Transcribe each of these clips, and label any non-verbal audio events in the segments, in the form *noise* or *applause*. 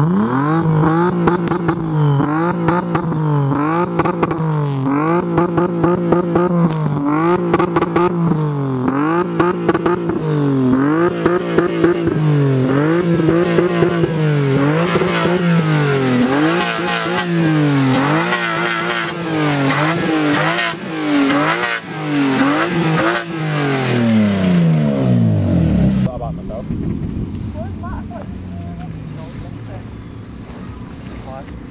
What o'clock.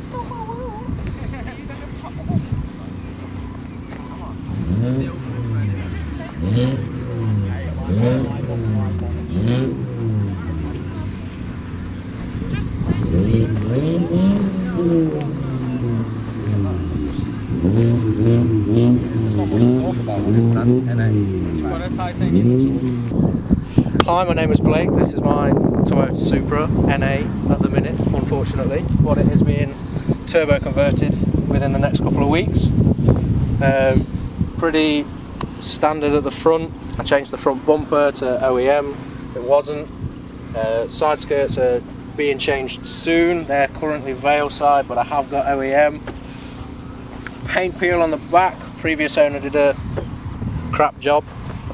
Hi, my name is Blake. This is my Toyota Supra NA at the minute, unfortunately. What it is being turbo converted within the next couple of weeks. Um, pretty standard at the front. I changed the front bumper to OEM. It wasn't. Uh, side skirts are being changed soon. They're currently VeilSide, but I have got OEM. Paint peel on the back. Previous owner did a crap job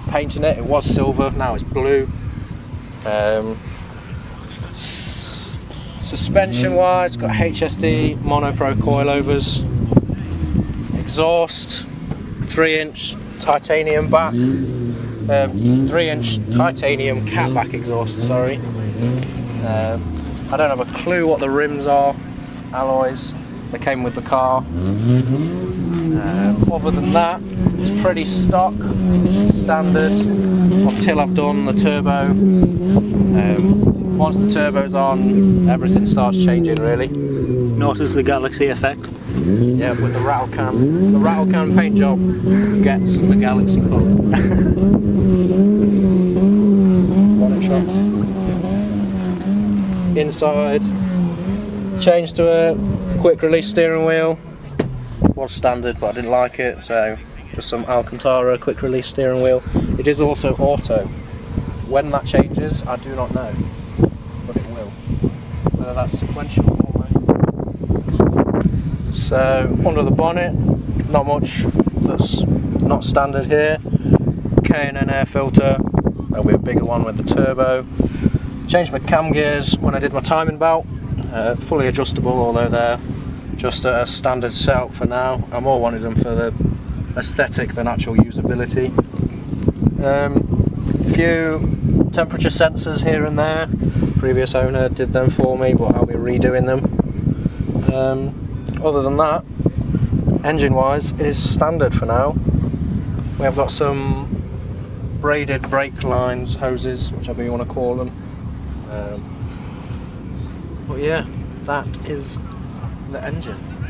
painting it. It was silver, now it's blue. Um, suspension wise, got HSD monopro coilovers, exhaust, 3 inch titanium back, um, 3 inch titanium catback exhaust, sorry. Um, I don't have a clue what the rims are, alloys, they came with the car. Um, other than that, it's pretty stock, standard, until I've done the turbo. Um, once the turbo's on, everything starts changing really. Notice the galaxy effect. Yeah, with the rattle can. The rattle can paint job gets the galaxy colour. *laughs* Inside, change to a quick release steering wheel. Was standard, but I didn't like it, so just some Alcantara quick release steering wheel. It is also auto. When that changes, I do not know, but it will. Whether that's sequential or manual. So under the bonnet, not much that's not standard here. K&N air filter, there'll be a bigger one with the turbo. Changed my cam gears when I did my timing belt, uh, fully adjustable although they're just a standard setup for now. I more wanted them for the aesthetic than actual usability. Um, few temperature sensors here and there. Previous owner did them for me, but I'll be redoing them. Um, other than that, engine wise, it is standard for now. We have got some braided brake lines, hoses, whichever you want to call them. Um, but yeah, that is the engine.